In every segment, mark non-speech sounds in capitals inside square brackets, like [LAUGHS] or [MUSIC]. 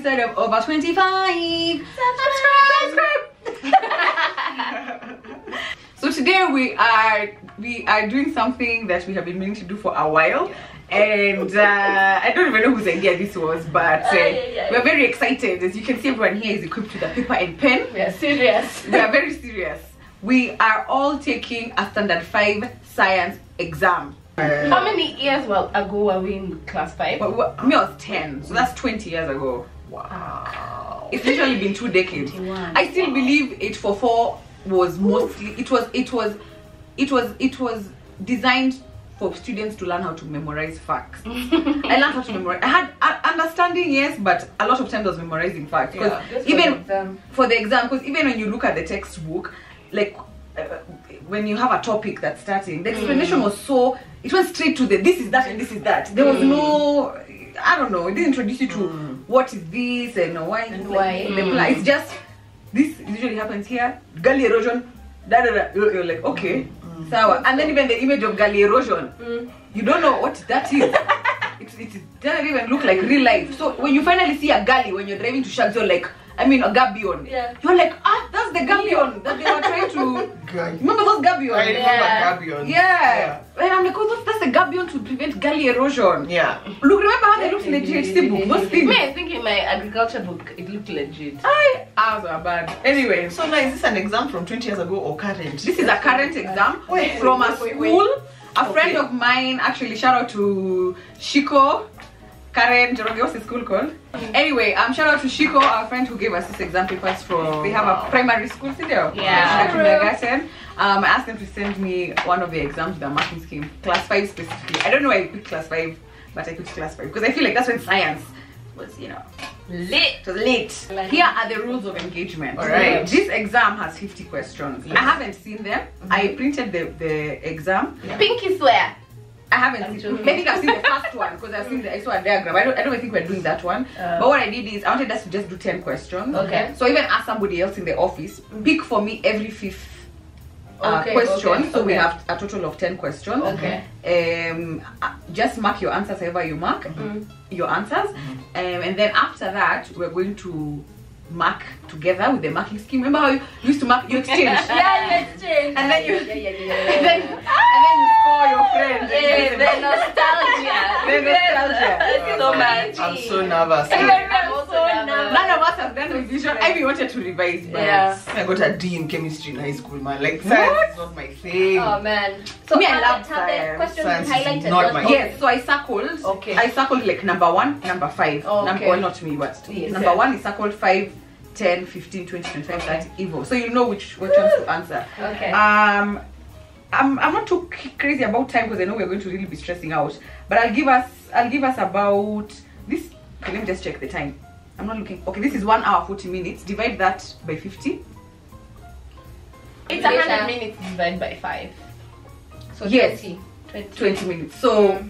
episode of Over 25. Subscribe! so today we are we are doing something that we have been meaning to do for a while. And uh, I don't even know whose idea this was, but uh, we're very excited. As you can see, everyone here is equipped with a paper and pen. We are serious. We are very serious. We are all taking a standard 5 science exam. How many years well, ago were we in class 5? Well, well, me I was 10, so that's 20 years ago. Wow. It's literally been two decades. 21. I still believe it for four was mostly it was it was it was it was designed for students to learn how to memorize facts. I learned how to memorize. I had uh, understanding, yes, but a lot of times I was memorizing facts. Because Yeah, even the for the exam, because even when you look at the textbook, like uh, when you have a topic that's starting, the explanation was so it went straight to the this is that and this is that. There was no I don't know. It didn't introduce you to what is this and why And why. blah, blah. It's mm. just this usually happens here. Gully erosion. Da, da, da. You're, like okay, mm. sour. And then even the image of gully erosion, mm. you don't know what that is. [LAUGHS] it, it doesn't even look like real life. So when you finally see a gully when you're driving to Shags, you're like, I mean a gabion. Yeah. You're like, ah, that's the gabion that [LAUGHS] they were trying to. Guy. Remember those gabions? I remember Yeah. Gabion. Yeah. And I'm like, oh, that's, that's the gabion to prevent gully erosion. Yeah. Look, remember how they looked in the GHC book? Those things. Me, I think in my agriculture book, it looked legit. I, ours are bad. Anyway, So now is this an exam from 20 years ago or current? This is a current exam Wait, from a wait, school. wait, A friend Okay. of mine, actually, shout out to Shiko, Karen, Njoroge, what's the school called? Anyway, um, shout out to Shiko, our friend who gave us this exam papers for. They have a primary school, see there? Yeah. Shiko kindergarten. Um, I asked them to send me one of the exams with a marking scheme, class five specifically. I don't know why I picked class five, but I picked class five because I feel like that's when science was, you know, Lit. it was late. Here are the rules of engagement. Alright. This exam has 50 questions. Yes. I haven't seen them. I printed the, the exam. Pinky swear. I haven't I'm seen joking. I think I've seen the first one because I've seen the I saw a diagram. I don't I don't think we're doing that one. Uh. but what I did is I wanted us to just do 10 questions. Okay. So even ask somebody else in the office, pick for me every fifth uh, Okay, question. okay, So we have a total of 10 questions. Okay. Um, uh, just mark your answers however you mark your answers, um, and then after that we're going to mark together with the marking scheme. Remember how you used to mark? You exchange. [LAUGHS] Yeah, you exchange. And then you- Yeah, yeah, yeah, yeah. and [LAUGHS] then and then you score your friend. [LAUGHS] Yeah, the nostalgia. The nostalgia. so much. I'm so nervous. I, I'm also so nervous. None of us have done revision. I even wanted to revise, but Yeah. I got a D in chemistry in high school, man. Like, science is not my thing. Oh man. So Me, I have, love the, have the science. questions Science is highlighted. not just- my- Yes, so I circled. Okay. I circled like number one, number five. Okay. Number, well, not me, but Yes. number one is circled 5, 10, 15, 20, 25, 30, Evo. So you know which, which ones to answer. Okay. Um, I'm, I'm not too crazy about time because I know we're going to really be stressing out. But I'll give us I'll give us about this. Okay, let me just check the time. I'm not looking. Okay, this is one hour 40 minutes. Divide that by 50. It's a Later. hundred minutes divided by five. So Yes. 20. 20. 20 minutes. So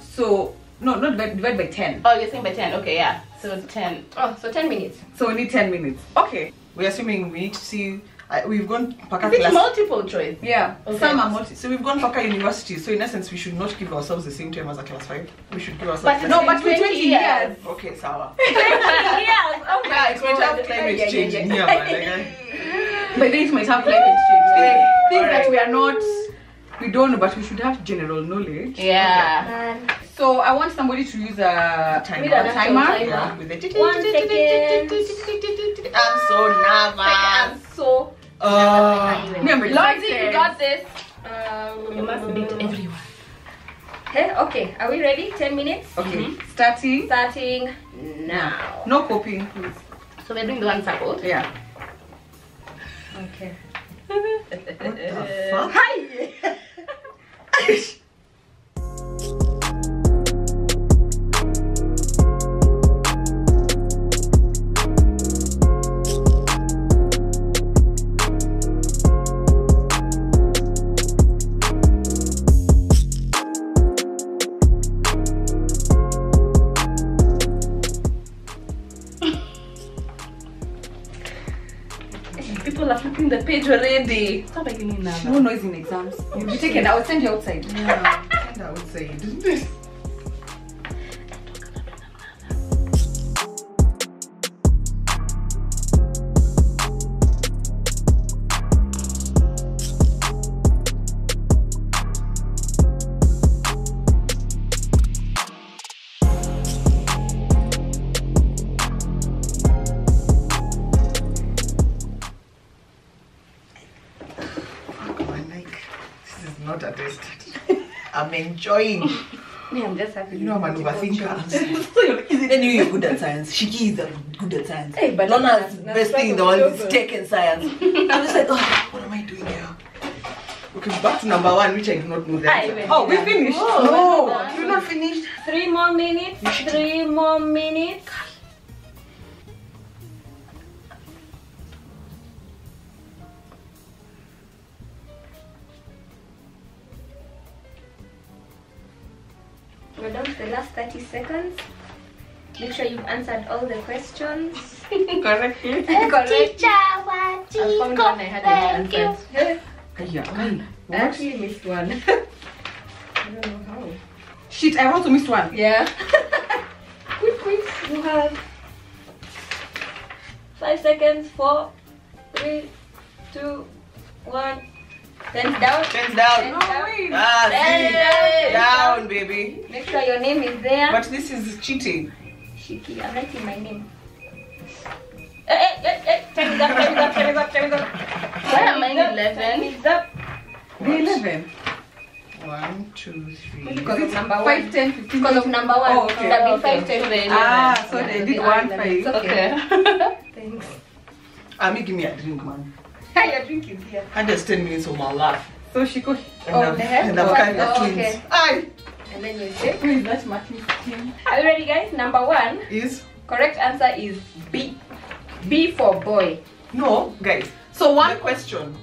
so no not divide, divide by 10. Oh, you're saying by 10. Okay, yeah. So 10. Oh, so 10 minutes. So we need 10 minutes. Okay. We're assuming we need to see. Uh, we've gone Paka Is it class. multiple choice? Yeah. Okay. Some are multi. So we've gone Paka University. So in essence, we should not give ourselves the same time as a class five. We should give ourselves. But No, same- but with 20 years. Okay, sour. [LAUGHS] yes. Oh my Yeah, it's going to have God. climate Yeah, yeah, change yeah. in here, man. Like, I- But then it might have climate change. Things, things that we are not. We don't know, but we should have general knowledge. Yeah. Man. So I want somebody to use a Timer. A timer? timer. With the One second. I'm so nervous. I'm so. Uh, Remember, Lordy, you got this. Um, You must beat everyone. Hey, okay, are we ready? 10 minutes? Okay, starting. Starting now. No coping, please. So we're doing the one circled. Yeah. Okay. what the [LAUGHS] fuck? Hi. [LAUGHS] page already. Stop making me nervous. No noise in exams. You'll be taken. I will send you outside. Yeah, [LAUGHS] kind of outside. Not attested. I'm enjoying. Me, I'm just happy. You know I'm an with multiple choice. overthinker. so you're, is it anyway you're good at science? Shikie is good at science. Hey, but Lorna's na- na- best thing in the world is and science. [LAUGHS] I'm just like, oh, what am I doing here? Okay, back to number one, which I do not know the answer. Oh, we finished. Oh, No, you're not finished. Three more minutes. Three more minutes. Seconds. Make sure you've answered all the questions. [LAUGHS] Correctly. Correct. I found one I hadn't answered. Yeah. I actually missed one. [LAUGHS] I don't know how. Shit, I also missed one. Yeah. [LAUGHS] quick, quick. You have five seconds. Four, three, two, one. Ten down. Hands down. No, wait. Ah, Ten see. down. Down, baby. Make sure your name is there. But this is cheating. Shikie, I'm writing my name. Hey, hey, hey, hey. Time is up, time is up, time is up, time is up. Why am I in Time 11? is up. The 11. One, two, three. Because it's Number 5, one. 10, 15. Because of number one. Oh, okay. It would have been Okay. five, ten, So Ah, so Yeah, they did one are 11. 5. Okay. Okay. [LAUGHS] Thanks. Ah, me give me a drink, man. Hey, your drink is here. I just 10 minutes of my life. So she could. And Oh, I've, and I've Oh, carried oh, the twins. okay. Aye. And then you say. Who is that Martin team? Are you ready, guys? Number one. Is? Correct answer is B. B for boy. No, guys. So The one. Oh, question.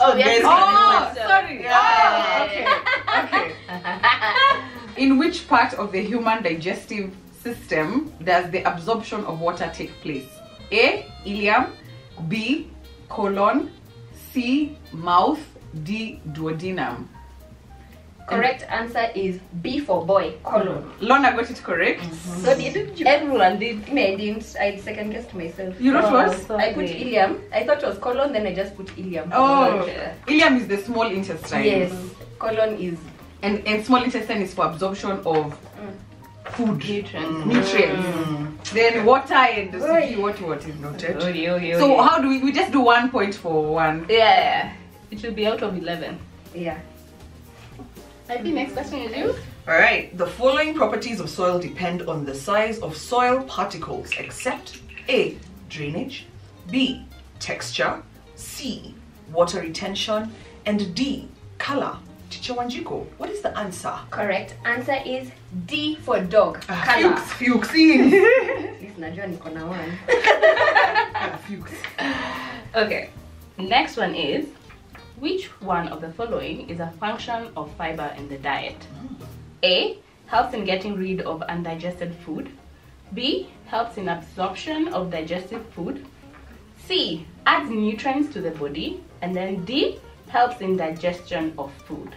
Oh, So yes. guys Oh, can- sorry. Yeah. Oh, okay. [LAUGHS] Okay. In which part of the human digestive system does the absorption of water take place? A. Ileum. B. Colon. C. Mouth. D. Duodenum. Correct answer is B for boy. Colon. Lorna got it correct. So did you? Everyone did. Me, I didn't. I second guessed myself. You know Oh, what was? I put sorry. ileum. I thought it was colon, then I just put ileum. Oh, But, uh, ileum is the small intestine. yes. Colon is. And, and small intestine is for absorption of food, Nutrients. nutrients. Then water and the Oi. city, what what is noted. Yeah, oh, yeah, So yeah. how do we we just do one point for one? Yeah, yeah. It should be out of 11. Yeah. I think next question is you. Alright, the following properties of soil depend on the size of soil particles except A. Drainage, B. Texture, C. Water retention, and D. Color. Teacher Wanjiku, what is the answer? Correct answer is D for dog. Ah, Color. Fuchs, Fuchsing. At least [LAUGHS] najua niko na one. [LAUGHS] Okay. Next one is which one of the following is a function of fiber in the diet? A. Helps in getting rid of undigested food. B. Helps in absorption of digestive food. C. Adds nutrients to the body. And then D. Helps in digestion of food.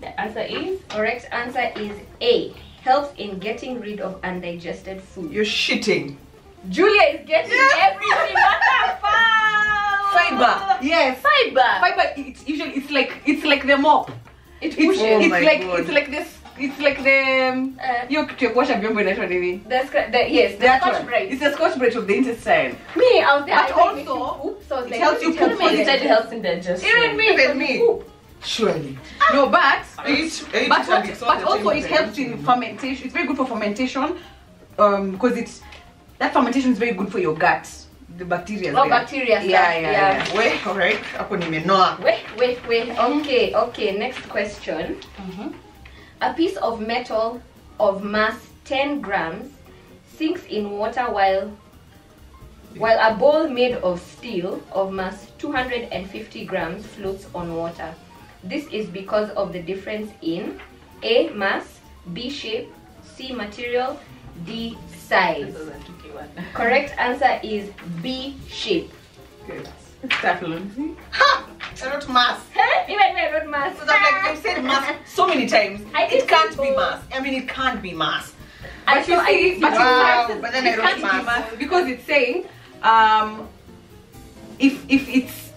The answer is Correct answer is A. Helps in getting rid of undigested food. You're shitting. Julia is getting everything. What the fuck? Fiber. Yes. fiber. Fiber. It's usually it's like it's like the mop. It It's, pushes. Oh it's like God. it's like this. It's like the um, Uh, hiyo kitu ya kuosha vyombo inaitwa nini? the, scra- the yes, the That scotch one. It's a scotch brite of the intestine. Me, I was there. But I also, oops, I was it like, helps you it helps poop me for You the- said it digest. helps in digestion. Even me, Even me. poop. Surely. No, but Eat, eat but, it what, but also it helps in fermentation. It's very good for fermentation, um, because it's that fermentation is very good for your gut. The bacteria. Oh, bacteria stuff. Yeah, yeah, yeah. We, alright, hapo nimenoa. Wait, wait, wait. Okay, okay. Next question. Mhm. A piece of metal of mass 10 grams sinks in water while while a ball made of steel of mass 250 grams floats on water. This is because of the difference in A mass, B shape, C material, D size. This is a tricky one. Correct answer is B shape. Good. Start Lindsay. Ha! I wrote mass. Even when I wrote mass. Because I'm like, they've said mass so many times. I It can't say be mass. I mean, it can't be mass. I But you saw- I see, did but, Wow, it, but then it I wrote can't be math. math because it's saying um, if if it's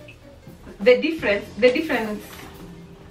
the difference, the difference,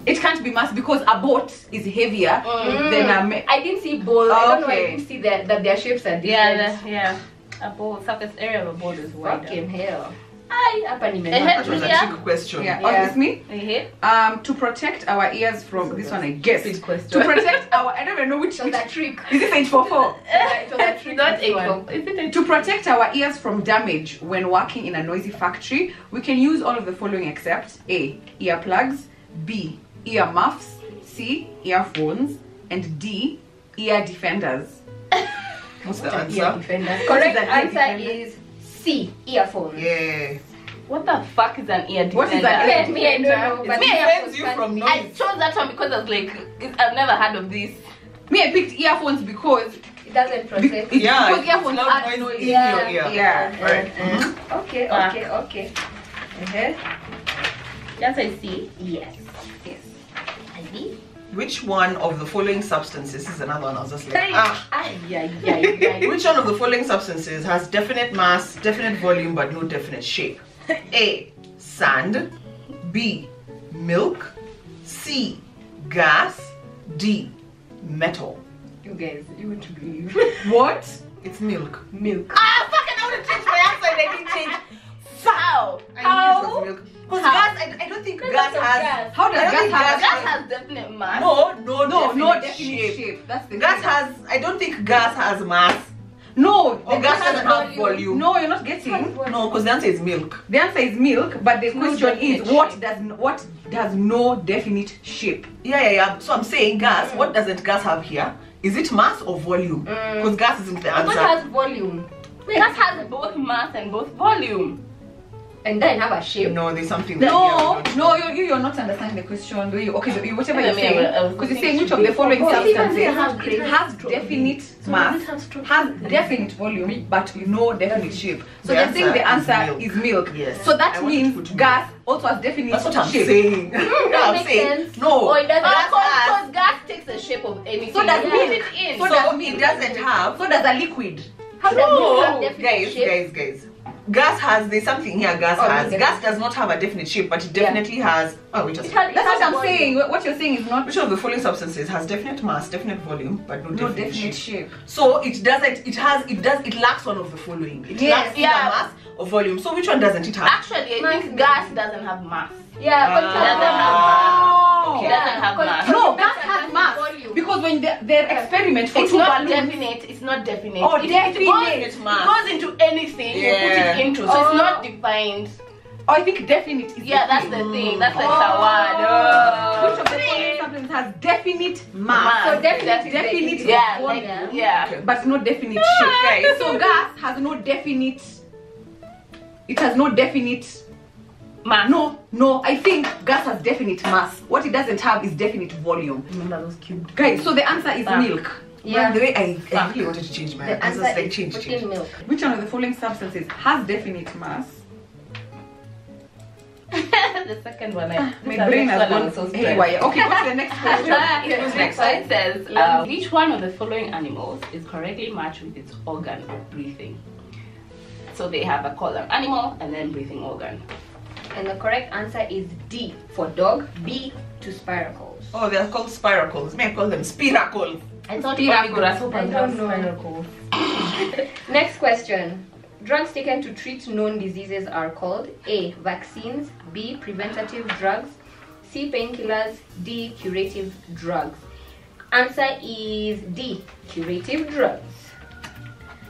it can't be mass because a boat is heavier Mm. than a. Me- I didn't see bowl. I don't know. I didn't see that that their shapes are different. Yeah, the, yeah. A bowl, surface area of a bowl is wider. Fucking hell. Ai, hapa nime That was a Yeah. trick question. Yeah. Yeah. Oh, it's me. Uh-huh. Um, to protect our ears from this one, I guess. Big question. To protect our, I don't even know which. So that trick. is this for four? It was a trick. [LAUGHS] Not this a one. Is it a To protect our ears from damage when working in a noisy factory, we can use all of the following except A. Earplugs, B. Ear muffs, C. Earphones, and D. Ear defenders. [LAUGHS] What's the Ear answer? defenders. Correct is an ear answer defender? is C. Earphones. Yeah. What the fuck is an ear defender? What is an ear Me, I don't know, but me, It defends you from be- I chose that one because I was like, I've never heard of this. Me, I picked earphones because It doesn't be- protect. it's Yeah, because it's earphones loud add noise noise. in Yeah. your ear. Yeah. Right. Uh, Okay, Ah. okay, okay. Uh-huh. Yes, I see. Yes. Yes. Which one of the following substances this is another one I was just like ah. Which one of the following substances has definite mass, definite volume, but no definite shape? A. Sand. B. Milk. C. Gas. D. Metal. You guys, you want to believe. What? It's milk. Milk. Ah, fucking! I would have changed my answer and I didn't change. How? I knew was milk. Because gas, I, I don't think gas has. gas. How I does don't gas think have? gas Gas has definite mass. No, no, No, no definite definite shape. shape. That's the Gas thing. has. I don't think gas has mass. No, the gas gas doesn't has have volume. No, you're not getting. No, because the answer is milk. The answer is milk, but the No question is definite what does what does no definite shape? Yeah, yeah, yeah. So I'm saying gas. What doesn't gas have here? Is it mass or volume? Mm. Because gas isn't the What answer. has volume? Gas has both mass and both volume. And then have a shape. No, there's something that No, no, you, you you're not understanding the question. Do you? Okay, you, whatever you're saying, because you're saying which of the following Oh, substances it has- has definite mass, has definite volume, but no definite shape. So The you're saying the answer answer is is milk. milk. Yes. So that means gas also has definite That's what I'm shape. saying. [LAUGHS] yeah, I'm makes saying. sense. No. Oh, it doesn't- gas. Because gas takes the shape of anything. So does you milk. it in. So So does it doesn't have. So does a liquid. How does milk have No, definite guys, guys, guys. Gas has there's something here. Gas Oh, has. Gas does not have a definite shape, but it Yeah. definitely has. Oh, we just. It has, it That's what I'm volume. saying. What you're saying is not Which of the following substances has definite mass, definite volume, but no, no definite, definite shape? shape. So it doesn't. It has. It does. It lacks one of the following. It Yes, lacks either mass or volume. So which one doesn't it have? Actually, I Mass think gas doesn't have mass. Yeah, but Ah. it Doesn't have Oh. Okay. Doesn't have mass. No, Gas gas has has mass volume. because when they, their experiment for It's two not balloons, definite. It's not definite. Oh, it, definite. It goes, it Mass. goes into anything you put Yeah. it into, so Oh. it's not oh. defined. oh, I think definite is Yeah, the that's the thing. That's like Oh. a word. Oh. Which of the oh. following substances has definite mass, Mass. So definite, Definite Yeah, volume, like, yeah. Okay. but no definite shape? Okay. [LAUGHS] So gas has no definite. It has no definite. Mass. No, no. I think gas has definite mass. What it doesn't have is definite volume. Remember those cubes? Guys, so the answer is milk. Yeah. Yeah. The way I, I really wanted to change my The answer. answer Like change, change. milk. Which one of the following substances has definite mass? [LAUGHS] the second one. I, My brain has gone I'm so haywire. Okay, what's the next [LAUGHS] question? Who's next? So it says, uh, which one of the following animals is correctly matched with its organ of breathing? So they have a column animal and then breathing organ. And the correct answer is D for dog, B to spiracles. Oh, they're called spiracles. May I call them spiracles? I thought Spiracles. only grasshoppers I don't know. spiracles. [LAUGHS] Next question. Drugs taken to treat known diseases are called A. Vaccines, B. Preventative drugs, C. Painkillers, D. Curative drugs. Answer is D. Curative drugs.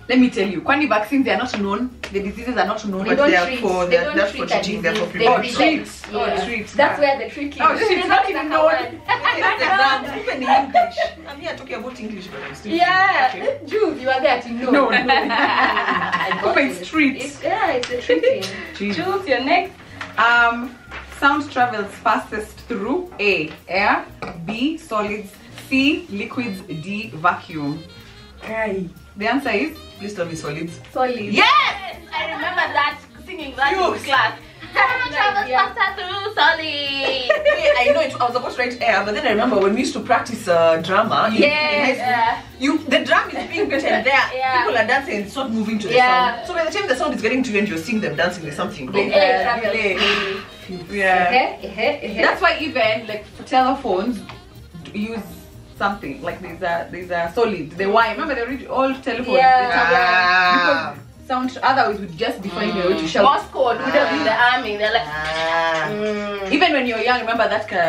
Let me tell you, Kwani vaccines they are not known. The diseases are not known. They But don't they are treat. for- they they're- don't that's treat for treating, they're for disease. They Oh, prevent. treats. Yeah. Oh, treats. That's where the trick is. Oh, treats, not even a known. exams, even in English. I'm here talking about English, but I'm still. Okay. Yeah, [LAUGHS] Jude, you are there to know. No, no. [LAUGHS] I got [LAUGHS] Open it. streets. It's, yeah, it's a treating. Jude, your next. Um, sound travels fastest through A. Air, B. Solids, C. Liquids, D. Vacuum. Okay. The answer is Please tell me solids. Solid. Yes! I remember that singing that in Yes. class. Sound travels Yeah. faster through solid. Wait, I know it. I was supposed to write air, but then I remember when we used to practice uh, drama. in- in high Yes. school, Yeah. You, the drum is being beaten there. Yeah. People are dancing and it's not moving to the Yeah. sound. So by the time the sound is getting to you and you're seeing them dancing, there's something wrong. air Yeah, travels. delay. Uh-huh, yeah. uh-huh, uh-huh. That's why even like for telephones use something like these are there's a solid the wire. Remember the orig- old telephones? Yeah. the Ah. Because sound otherwise we'd just be finding a way to shout Morse code would have been the army. They're like, Ah, Mm. even when you're young remember that ka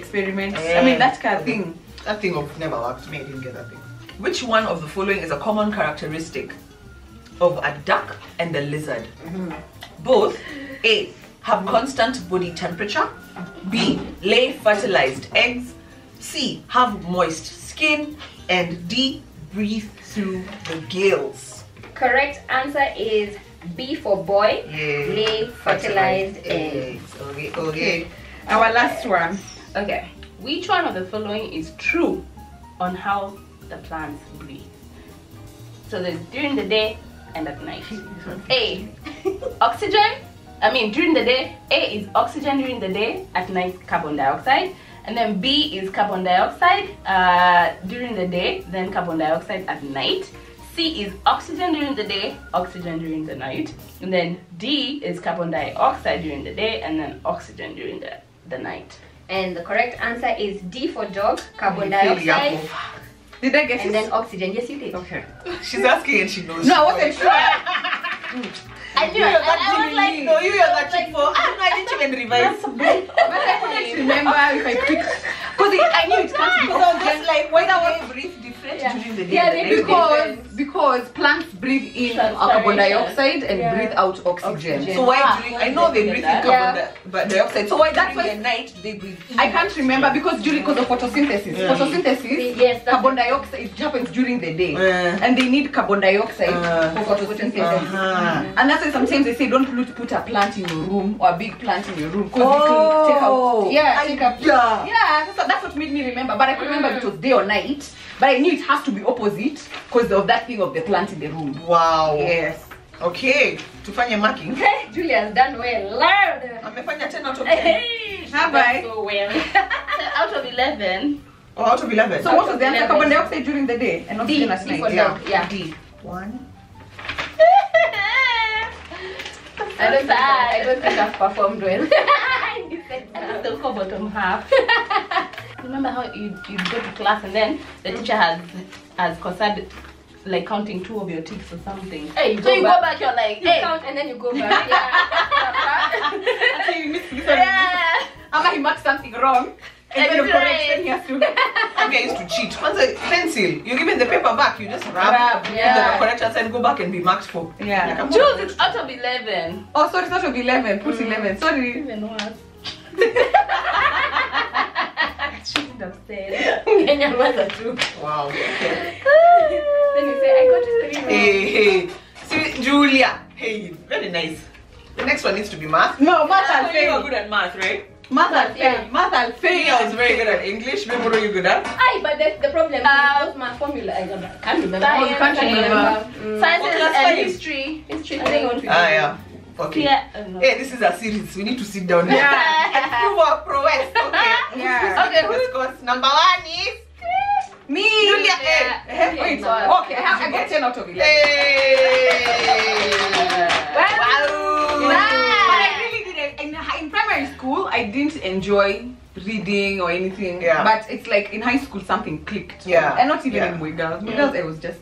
experiment i mean that ka thing that thing of never worked. Me, I didn't get that thing. Which one of the following is a common characteristic of a duck and a lizard? Both A. Have constant body temperature. B. Lay fertilized eggs. C. Have moist skin. And D. Breathe through the gills. Correct answer is B for boy. Lay fertilized eggs. Okay, okay. our last one okay, which one of the following is true on how the plants breathe? So there's during the day and at night. [LAUGHS] A. Oxygen. I mean, during the day, A is oxygen during the day, at night, carbon dioxide. And then B is carbon dioxide uh, during the day, then carbon dioxide at night. C is oxygen during the day, oxygen during the night. And then D is carbon dioxide during the day, and then oxygen during the, the night. And the correct answer is D for dog, carbon dioxide, Yapo. did i get and it then oxygen. Yes, you did. okay She's asking and she knows. no i wasn't sure [LAUGHS] I knew You it. were that I was like, no, you were that chick for. Ah, no, I didn't even revise. but i couldn't remember if i picked because i knew it can't be [LAUGHS] Because I was oxygen just like, why do they breathe different Yeah. during the day? Yeah, and they the do night? because because plants breathe in carbon dioxide and Yeah. breathe out oxygen. Oxygen. So why Ah, during? I know they they breathe in carbon Yeah. di- dioxide. So why That's during why- the night they breathe? in I can't remember because during because of photosynthesis. Yeah. Photosynthesis, Yes, that's carbon dioxide it happens during the day, Uh. and they need carbon dioxide Uh. for photosynthesis. Uh-huh. And that's why sometimes they say don't put, put a plant in your room or a big plant in your room because Oh. it will take out. Yeah, take up. Yeah. Yeah, so that's what made me remember. But I could remember if it was day or night. But I knew it has to be opposite because of that thing of the plant in the room. Wow. Yes. Okay. Tufanye marking. Hey, Julia has done well. Learn. Amefanya 10 out of 10. Hey, she Bye. So well. [LAUGHS] Out of 11, Oh, out of 11. So out what was the answer? Carbon dioxide during the day and not oxygen at night. D Yeah. Yeah. D. One. [LAUGHS] I don't think I, I don't think I've performed well. [LAUGHS] I think just still bottom half. Remember how you you go to class and then the teacher has has considered like counting two of your ticks or something. Hey, you so go you back. go back, you're like, You hey, count and then you go back. [LAUGHS] Yeah. Actually, you missed this yeah. Ama he marked something wrong. Instead of That's correction, he has to. Maybe I used to cheat. Once a pencil, you're given the paper back, you just rub, Rub, give yeah. the correct answer and go back and be marked for. Yeah. Like, I'm Choose not- out of 11. Oh, sorry, it's not of 11. Put mm. 11. Sorry. Even worse. [LAUGHS] Shouldn't have said. Kenya mother too. Wow. Then you say, I got three wrong. Hey, hey. See, Julia. Hey, very nice. The next one needs to be math. No, math I'll So you are good at math, right? Math I'll Yeah. fail. Math I'll Me, I was very good at English. Maybe what are you good at? Aye, but the, the problem is my formula? I can't remember. Science, you can't remember. Mm. Sciences What class and history. History I think I want to- Ah, yeah. Okay. Yeah. uh. Hey, this is a series. We need to sit down. Yeah. and prove our prowess. Okay. [LAUGHS] Yeah. Okay, let's. Number one is Me. Julia. Yeah. Hey. Wait, Julia. okay, I, have, I got 10 out of 11. Hey. Well, Wow. But I really didn't. In, in primary school, I didn't enjoy reading or anything. Yeah. But it's like in high school, something clicked. Yeah. And not even Yeah. in Muigas. Muigas, I was just.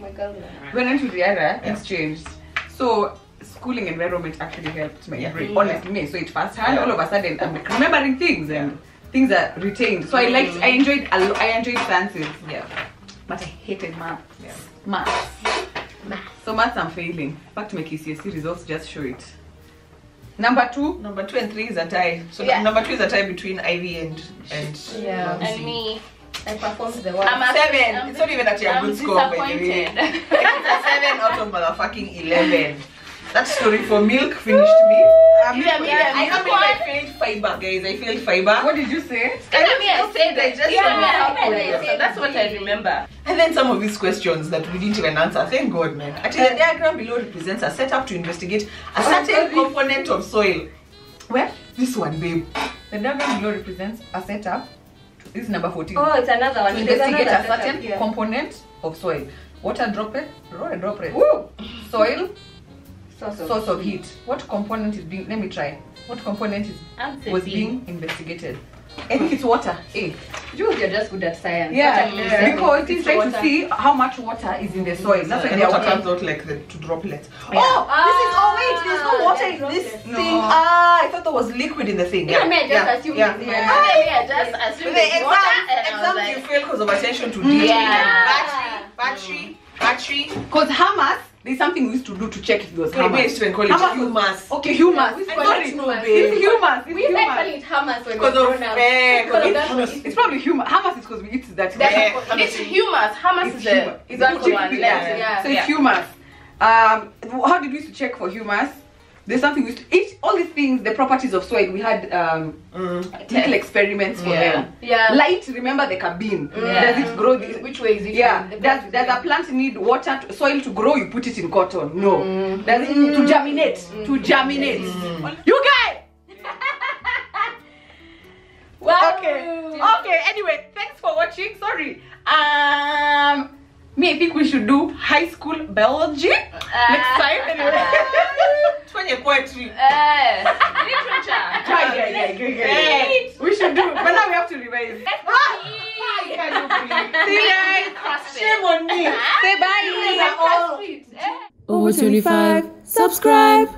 My God. When I went to Riara, Yeah. things changed. So, schooling environment actually helped me. Yeah. brain. Yeah. Honestly, me. So, it first hand, Yeah. all of a sudden, I'm like remembering things and things are retained. So, I mm-hmm. liked, I enjoyed, a lo- I enjoyed sciences. Yeah. But I hated math. Yeah. Maths. So, maths, I'm failing. Back to my KCSE results, just show it. Number two, Number two and three is a tie. So Yeah. number two is a tie between Ivy and and Yeah. Nancy. And me. I performed the worst. I'm a Seven. I'm It's not even actually a I'm good score, by the way. [LAUGHS] it's a seven out of motherfucking eleven. That story for milk finished me. um, Yeah, me, I yeah, can't I failed fiber, guys. I failed fiber. what did you say? I mean, I said that just yeah, yeah, yeah, so that's what I remember. And then some of these questions that we didn't even answer. Thank God, man. Actually, the diagram below represents a setup to investigate a certain sorry. component of soil. Where? This one, babe. The diagram below represents a setup. This is number 14. Oh, it's another one. to There's investigate a another certain setup, yeah. component of soil. Water droplet, water droplet. Woo! Soil, Source of, source of heat. What component is being? Let me try. What component is I'd say was B. being investigated? I think it's water. A. Jules, you're just good at science. Yeah, What are because saying? it's trying to see how much water is in the soil. That's why and they water comes out like the two droplets. Yeah. Oh, this is. Oh wait, there's no Ah, water there's in this. No. thing. Ah, I thought there was liquid in the thing. Even me, I just assumed yeah. it's yeah. water. Okay, yeah, just assume The it's exams, water, and I like, you fail because of attention to detail. Yeah. Battery, battery, battery. Because Hamas, there's something we used to do to check if it was Maybe I used to call it Hamas. humus. Okay, humus. We I call don't it know, humus. babe. It's humus. It's We like humus. calling it Hamas when Because we're of grown up. eh, Because of because of we It's probably humus. Hamas is because we eat that. That's Yeah. what- it's humus. Hamas It's is humus. the It's is one? yeah. Yeah. So it's Yeah. humus. Um, how did we used to check for humus? There's something we each all these things, the properties of soil. We had um, Mm. little experiments for Yeah. them. Yeah. Light, remember the cabin. Yeah. Does it grow this? Which way is it? Yeah, does, does a plant need water, to, soil to grow? You put it in cotton. No. Does it need to germinate? To germinate. You guys! [LAUGHS] Wow. Okay. Okay, anyway, thanks for watching. Sorry. Um, me, I think we should do high school biology next time. Anyway. [LAUGHS] Twenty poetry. Eh, literature. Guy, guy, guy, guy, guy. Hey. We should do, but now we have to revise. See you guys. Shame on me. Say bye. Over 25, subscribe.